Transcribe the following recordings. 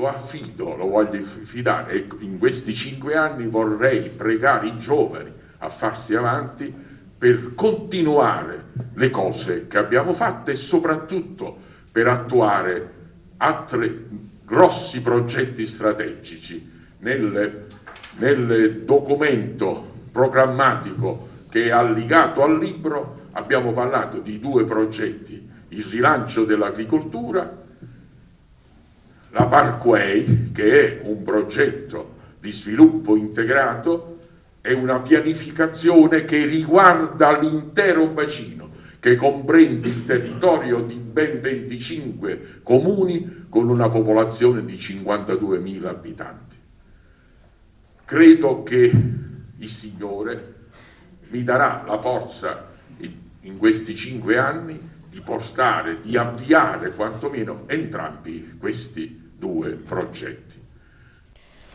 lo affido, lo voglio fidare. E in questi cinque anni vorrei pregare i giovani a farsi avanti per continuare le cose che abbiamo fatto e soprattutto per attuare altri grossi progetti strategici. Nel, nel documento programmatico che è allegato al libro abbiamo parlato di due progetti, il rilancio dell'agricoltura, la Parkway che è un progetto di sviluppo integrato e una pianificazione che riguarda l'intero bacino che comprende il territorio di ben 25 comuni con una popolazione di 52.000 abitanti. Credo che il Signore mi darà la forza in questi cinque anni di portare, di avviare quantomeno entrambi questi due progetti.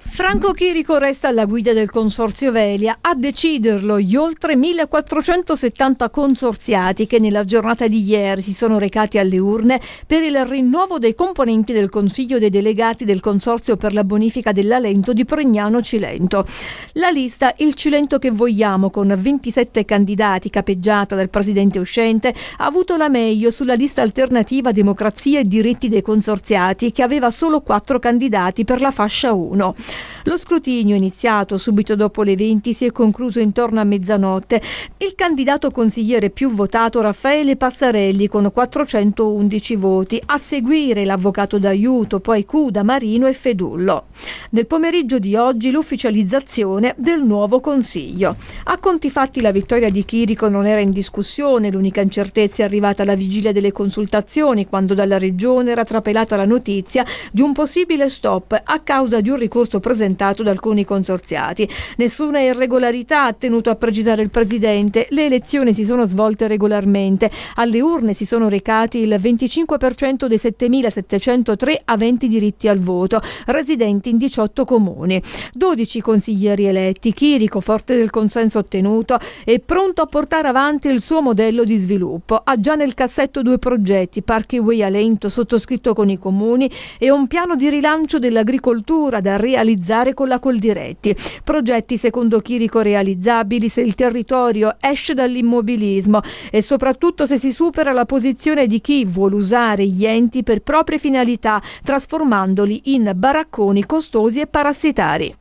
Franco Chirico resta alla guida del Consorzio Velia. A deciderlo gli oltre 1470 consorziati che nella giornata di ieri si sono recati alle urne per il rinnovo dei componenti del Consiglio dei delegati del Consorzio per la bonifica dell'Alento di Pregnano Cilento. La lista Il Cilento che vogliamo con 27 candidati capeggiata dal presidente uscente ha avuto la meglio sulla lista alternativa Democrazia e diritti dei consorziati che aveva solo 4 candidati per la fascia 1. Lo scrutinio iniziato subito dopo le 20 si è concluso intorno a mezzanotte. Il candidato consigliere più votato Raffaele Passarelli con 411 voti, a seguire l'avvocato d'aiuto, poi Cuda, Marino e Fedullo. Nel pomeriggio di oggi l'ufficializzazione del nuovo consiglio. A conti fatti la vittoria di Chirico non era in discussione, l'unica incertezza è arrivata alla vigilia delle consultazioni quando dalla regione era trapelata la notizia di un possibile stop a causa di un ricorso presentato da alcuni consorziati. Nessuna irregolarità ha tenuto a precisare il Presidente. Le elezioni si sono svolte regolarmente. Alle urne si sono recati il 25% dei 7.703 aventi diritti al voto, residenti in 18 comuni. 12 consiglieri eletti. Chirico, forte del consenso ottenuto, è pronto a portare avanti il suo modello di sviluppo. Ha già nel cassetto due progetti, Parkway a Lento sottoscritto con i comuni e un piano di rilancio dell'agricoltura da realizzare realizzare con la Coldiretti. Progetti secondo Chirico realizzabili se il territorio esce dall'immobilismo e soprattutto se si supera la posizione di chi vuole usare gli enti per proprie finalità, trasformandoli in baracconi costosi e parassitari.